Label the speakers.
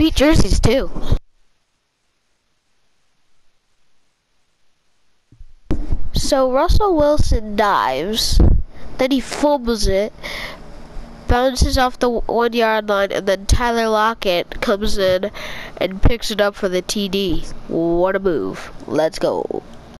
Speaker 1: Sweet jerseys too. So Russell Wilson dives, then he fumbles it, bounces off the one yard line, and then Tyler Lockett comes in and picks it up for the TD. What a move. Let's go.